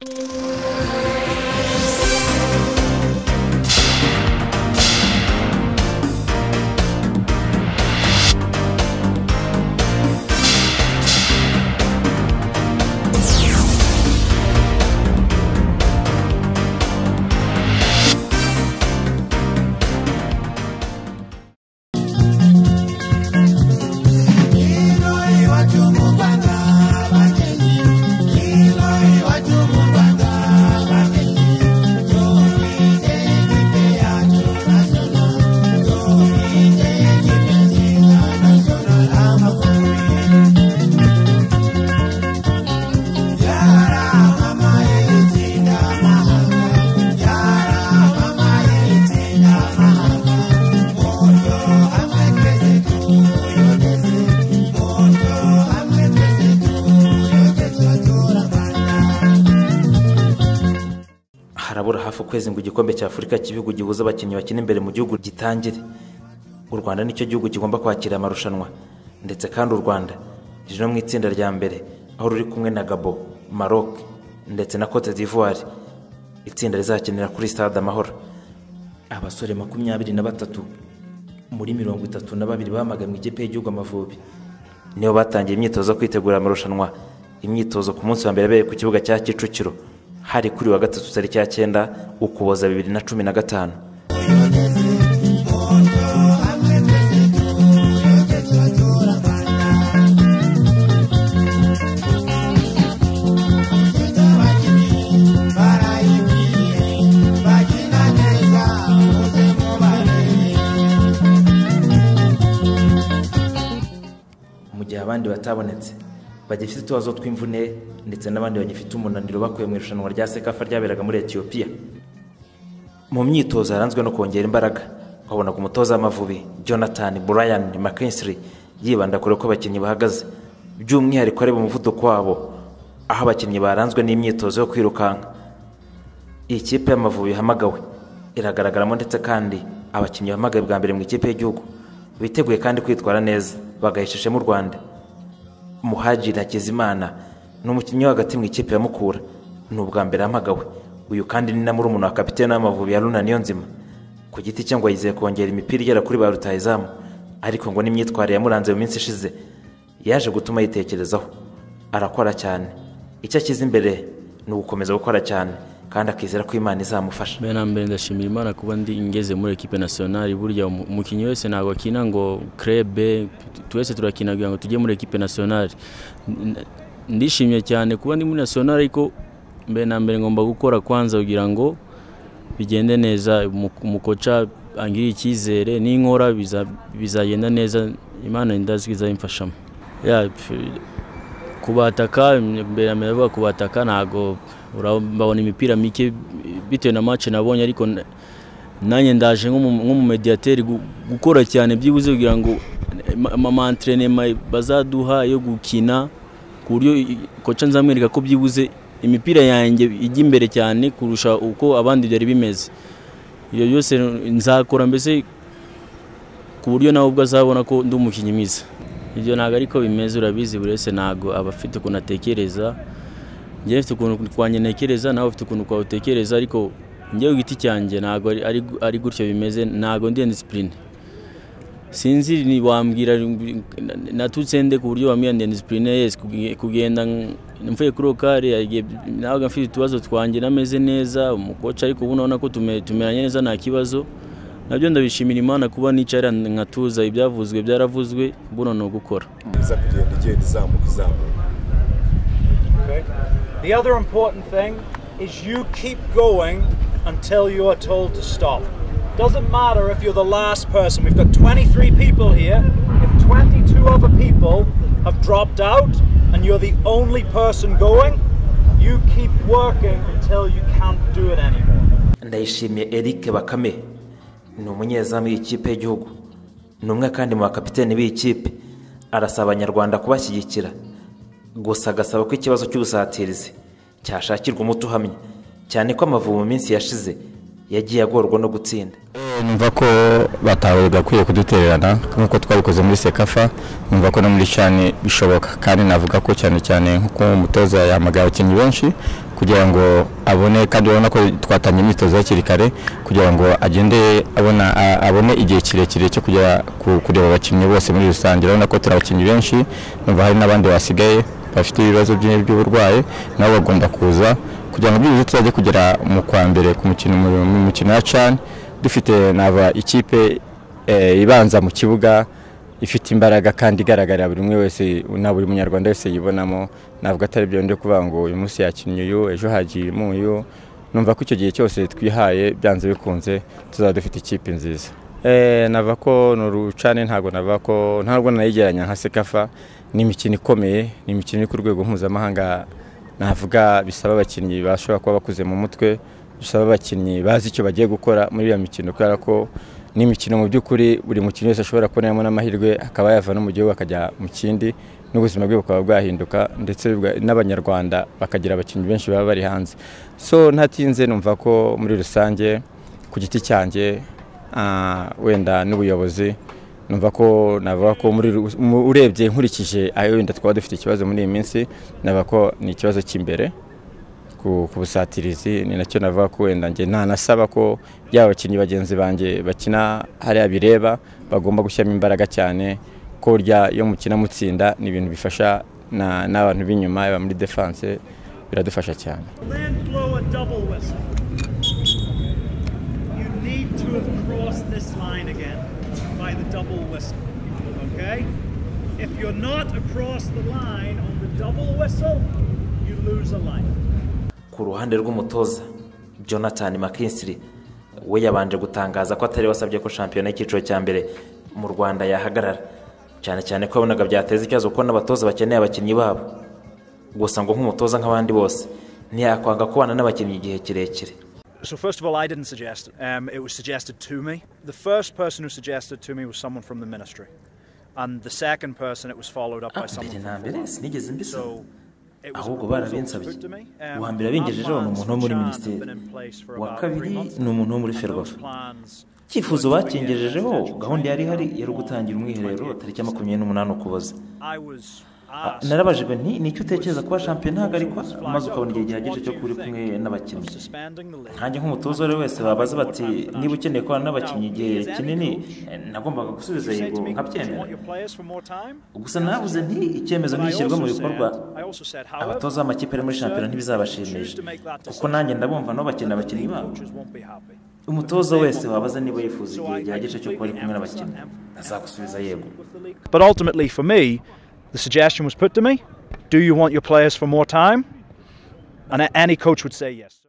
you. Hafi ukwezi ngo igikombe cya afurika cy'ibihugu gihuza abakinnyi bakina imbere mu gihugu gitangire. U rwanda ni cyo gihugu kigomba kwakira amarushanwa. Ndetse kandi u rwanda riri no mu itsinda rya mbere aho ruri kumwe na gabo maroc ndetse na cote d'ivoire. Itsinda rizakinira kuri stade amahoro. Abasore makumyabiri na batatu muri mirongo itatu na babiri bamaganye ikipe y'igihugu amavubi. Nibo batangiye imyitozo yo kwitegura amarushanwa. Imyitozo ku munsi wa mbere yabereye ku kibuga cya kicukiro. Hari kuri wa gatatu tariki ya cyenda ukuboza bibiri na cumi na gatanu. Mu gihe abandi batabonetse. Bagifite utubazo tw'imvune ndetse n'abandi bagifite umunaniro bakuye mu irushanwa rya sekafa ryaberaga muri etiyopiya mu myitozo yaranzwe no kongera imbaraga wabonaga umutoza w'amavubi jonathan brian mckinstry yibanda kure ko abakinnyi bahagaze. By'umwihariko areba umuvuduko wabo aho abakinnyi baranzwe n'imyitozo yo kwirukanka. Iyi kipe y'amavubi yahamagawe iragaragaramo ndetse kandi abakinnyi bahamagaye bwa mbere mu ikipe y'igihugu. Biteguye kandi kwitwara neza bagahesha ishema u rwanda. Muhajiri hakizimana ni umukinnyi hagati mu ikipe ya mukura. Ni ubwa mbere yahamagawe uyu kandi ni na murumuna wa kapitene w'amavubi ya runa niyo nzima ku giti cye ngo yizeye kongera imipira igera kuri ba rutahizamu. Ariko ngo n'imyitwarire yamuranze mu minsi ishize yaje gutuma yitekerezaho. Arakora cyane. Icyo ashyize imbere ni ugukomeza gukora cyane. Kandi akizera ko imana izamufasha. Mbere na mbere ndashimira imana kuba ndi ngeze muri ekipe nasiyonari burya umu- umukinnyi wese ntabwo akina ngo krebe twese turakina kugira ngo tujye muri ekipe nasiyonari ndishimye cyane kuba ndi muri nasiyonari ariko mbere na mbere ngomba gukora kwanza kugira ngo bigende neza Umu- umukoca angiriye icyizere n'inkora biza- bizagenda neza imana ko izabimfashamo. Kubataka mbere mbere avuga kubataka ntabwo urabona imipira mike bitewe na match nabonye ariko na- nanjye ndaje nk'umumediyateri gukora cyane byibuze kugira ngo amantrenema bazaduha yo gukina ku buryo koca nzamwereka ko byibuze imipira yanjye ijya imbere cyane kurusha uko abandi byari bimeze. Ibyo byose nzakora mbese ku buryo nawe ubwo azabona ko ndi umukinnyi mwiza. Ibyo ntabwo ariko bimeze urabizi buri wese ntabwo aba afite ukuntu atekereza. Njyewe mfite ukuntu kwanjye ntekereza nawe ufite ukuntu kwawe utekereza ariko njyewe ku giti cyanjye ntabwo ari- gutyo bimeze ntabwo ndi disipurine sinzi wambwira natutse nde ku buryo wambwira ndi disipurine yesi kuge- kugenda mvuye kuri okare ntabwo mfite utubazo twanjye nameze neza umukoca ariko ubu urabona ko tume- tumeranye neza nta kibazo. Nabyo ndabishimira imana kuba nicara nkatuza ibyavuzwe byaravuzwe buno ni ugukora iza kugenda igenda izamuka izamuka The other important thing is you keep going until you are told to stop. Doesn't matter if you're the last person. We've got 23 people here. If 22 other people have dropped out and you're the only person going, you keep working until you can't do it anymore. ndayishimiye eric bakame ni umunyezamu w'ikipe y'igihugu. Ni umwe kandi mu bakapiteni b'iyi kipe arasaba abanyarwanda kubashyigikira. Gusa agasaba ko ikibazo cy'ubusatirizi cyashakirwa umuti uhamye. Cyane ko amavubi mu minsi yashize yagiye agorwa no gutsinda. Numva ko batagakwiye kudutererana. Nk'uko twabikoze muri sekafa numva ko no muri cani bishoboka. Kandi navuga ko cyane cyane nk'uko umutoza yahamagaye abakinnyi benshi kugira ngo abone kandi urabona ko twatangiye imyitozo hakiri kare kugira ngo agende abona abone igihe kirekire cyo kujya ku- kureba abakinnyi bose muri rusange. Urabona ko turi abakinnyi benshi numva hari n'abandi basigaye bafite ibibazo by- by'uburwayi nabo bagomba kuza kugira ngo byibuze tuzajye kugera mu kwa mbere ku mukino mu mu mukino wa cani dufite nava ikipe eh, ibanza mu kibuga ifite imbaraga kandi igaragarira buri umwe wese na buri munyarwanda wese yibonamo. Ntabwo atari byo ndi kuvuga ngo uyu munsi yakinnye uyu ejo hagiyemo uyu. Numva ko icyo gihe cyose twihaye byanze bikunze tuzaba dufite ikipe nziza. Eh, navuga ko ni urucane ntabwo navuga ko ntabwo nayigeranya nka sekafa. Ni imikino ikomeye ni imikino iri ku rwego mpuzamahanga. Navuga bisaba abakinnyi bashobora kuba bakuze mu mutwe bisaba abakinnyi bazi icyo bagiye gukora muri iyo mikino kubera ko ni imikino mu by'ukuri buri mukinnyi wese ashobora kubonamo n'amahirwe akaba yava no mu gihugu akajya mu kindi n'ubuzima bwe bukaba bwahinduka ndetse n'abanyarwanda bakagira abakinnyi benshi baba bari hanze. So ntatinze numva ko muri rusange ku giti cyanjye ah, wenda n'ubuyobozi numva ko navuga ko urebye nkurikije ayo wenda twaba dufite ikibazo muri iyi minsi navuga ko ni ikibazo cy'imbere. Ku busatirizi ni na cyo navuga ko wenda njye ntanasaba ko byaba abakinnyi bagenzi banjye bakina hariya bireba bagomba gushyiramo imbaraga cyane ko burya iyo mukina mutsinda ni ibintu bifasha na- n'abantu b'inyuma yaba muri defense biradufasha cyane? If you're not across the line on the double whistle, you lose a life. Ku ruhande rw'umutoza jonathan mckinstry we yabanje gutangaza ko atari wasabye ko shampiyona y'icyiciro cya mbere mu rwanda yahagarara cyane cyane ko yabonaga byateza ikibazo kuko n'abatoza bakeneye abakinnyi babo gusa ngo nk'umutoza nk'abandi bose ntiyakwanga kubana n'abakinnyi igihe kirekire So first of all, I didn't suggest it. Um, it was suggested to me. The first person who suggested to me was someone from the ministry, and the second person it was followed up by someone from the. So ahubwo barabinsabye uwa mbere our abigejejeho ni umuntu wo muri minisiteri. uwa kabiri ni umuntu wo muri ferwafa. Icyifuzo bakingejejeho gahunda yari ihari yari on gutangira umwiherero 28th tariki ya makumyabiri n'umunani ukuboza. Ah, narabajijwe nti ni icyo utekereza kuba shampiyona ihagarikwa maze ukabona igihe gihagije cyo kuba uri kumwe n'abakinnyi? Nkanjye nk'umutoza uwo ari we wese babaza bati niba ukeneye kubana n'abakinnyi igihe kinini nagombaga gusubiza yego to me, "Do you nkabyemera. Want your players for more time?" gusa navuze nti icyemezo ntishyirwa mu bikorwa. Abatoza b'amakipe ari muri shampiyona ntibizabashimisha kuko nanjye ndabumva nabo bakeneye abakinnyi babo. Umutoza wese wabaza niba yifuza igihe gihagije cyo kuba ari kumwe n'abakinnyi. Azagusubiza yego. But ultimately, for me, the suggestion was put to me: Do you want your players for more time? And any coach would say yes.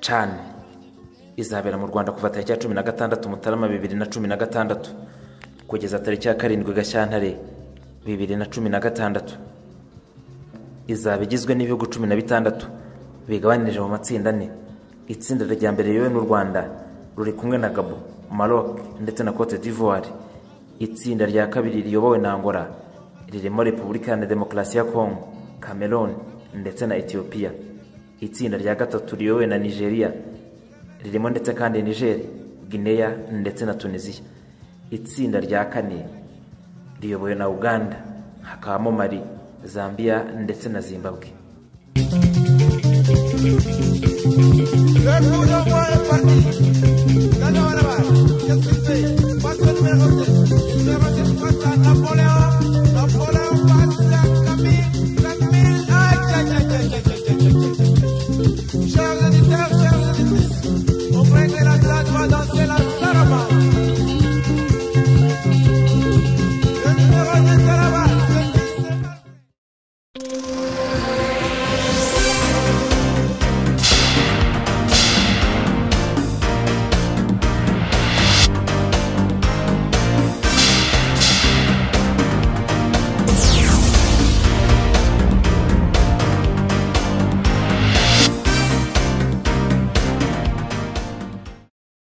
cani izabera mu rwanda kuva tariki ya cumi na gatandatu mutarama bibiri na cumi na gatandatu kugeza tariki ya karindwi gashyantare bibiri na cumi na gatandatu izaba igizwe n'ibihugu cumi na bitandatu mu matsinda ane itsinda rya mbere riyobowe n'u rwanda ruri kumwe na gabo maroc ndetse na cote d'ivoire itsinda rya kabiri riyobowe na angola ririmo repubulika iharanira demokarasi ya kongo cameroon ndetse na ethiopia. Itsinda rya gatatu riyobowe na nigeria ririmo ndetse kandi niger guinea ndetse na tunisia. Itsinda rya kane riyobowe na uganda hakabamo mali zambia ndetse na zimbabwe.